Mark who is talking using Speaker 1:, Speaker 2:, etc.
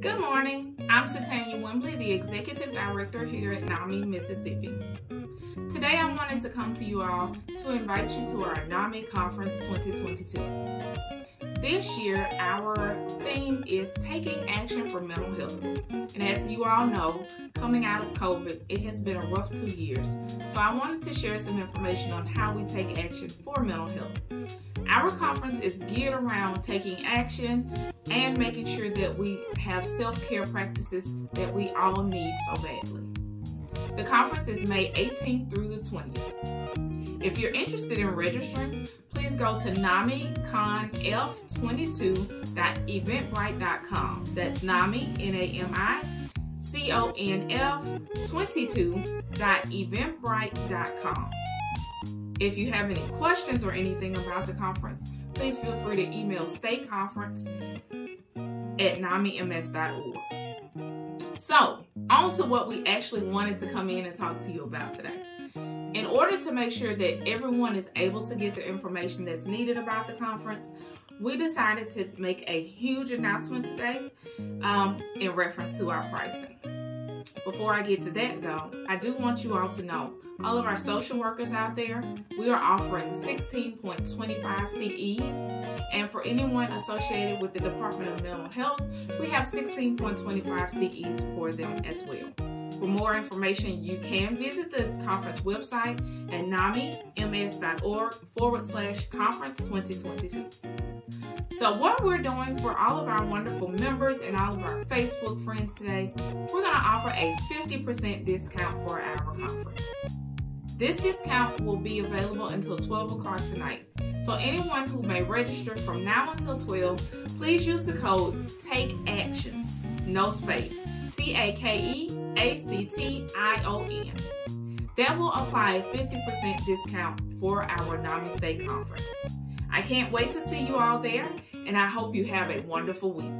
Speaker 1: Good morning. I'm Sitaniel Wimbley, the Executive Director here at NAMI, Mississippi. Today I wanted to come to you all to invite you to our NAMI Conference 2022. This year, our theme is taking action for mental health. And as you all know, coming out of COVID, it has been a rough two years. So I wanted to share some information on how we take action for mental health. Our conference is geared around taking action and making sure that we have self-care practices that we all need so badly. The conference is May 18th through the 20th. If you're interested in registering, please go to NAMICONF22.eventbrite.com. That's NAMI, N-A-M-I, C-O-N-F 22.eventbrite.com. If you have any questions or anything about the conference, please feel free to email stateconference at namims.org. So, on to what we actually wanted to come in and talk to you about today. In order to make sure that everyone is able to get the information that's needed about the conference, we decided to make a huge announcement today um, in reference to our pricing. Before I get to that though, I do want you all to know, all of our social workers out there, we are offering 16.25 CEs. And for anyone associated with the Department of Mental Health, we have 16.25 CEs for them as well. For more information, you can visit the conference website at namims.org forward slash conference 2022. So what we're doing for all of our wonderful members and all of our Facebook friends today, we're going to offer a 50% discount for our conference. This discount will be available until 12 o'clock tonight. So anyone who may register from now until 12, please use the code TAKEACTION, no space, TAKE ACTION, no space, T-A-K-E-A-C-T-I-O-N. That will apply a 50% discount for our NAMI State Conference. I can't wait to see you all there, and I hope you have a wonderful week.